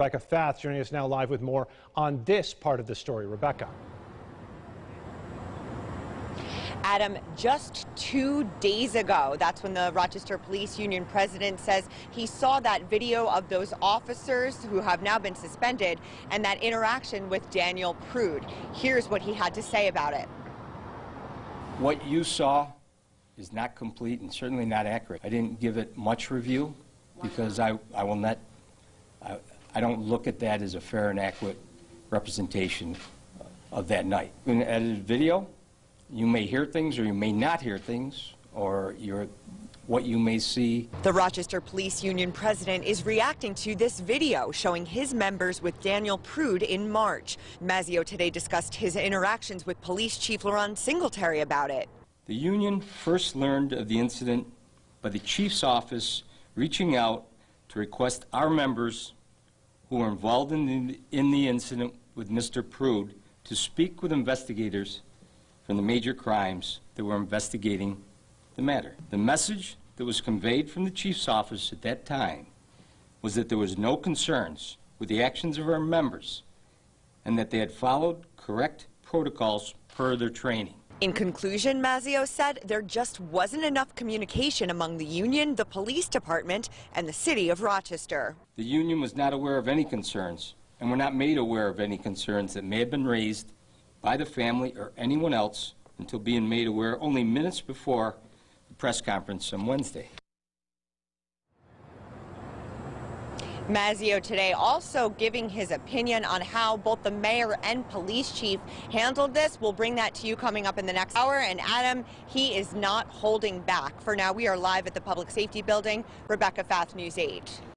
Rebecca Fath joining us now live with more on this part of the story. Rebecca. Adam, just two days ago, that's when the Rochester Police Union president says he saw that video of those officers who have now been suspended and that interaction with Daniel Prude. Here's what he had to say about it. What you saw is not complete and certainly not accurate. I didn't give it much review because I, I will not, I, I don't look at that as a fair and accurate representation of that night. In the edited video, you may hear things or you may not hear things, or you're, what you may see. The Rochester Police Union president is reacting to this video showing his members with Daniel Prude in March. Mazzeo today discussed his interactions with Police Chief La'Ron Singletary about it. The union first learned of the incident by the chief's office reaching out to request our members who were involved in the, in the incident with Mr. Prude to speak with investigators from the major crimes that were investigating the matter. The message that was conveyed from the chief's office at that time was that there was no concerns with the actions of our members and that they had followed correct protocols per their training. In conclusion, Mazzeo said there just wasn't enough communication among the union, the police department, and the city of Rochester. The union was not aware of any concerns and were not made aware of any concerns that may have been raised by the family or anyone else until being made aware only minutes before the press conference on Wednesday. Mazzeo today also giving his opinion on how both the mayor and police chief handled this. We'll bring that to you coming up in the next hour. And Adam, he is not holding back. For now, we are live at the Public Safety Building. Rebecca Fath, News 8.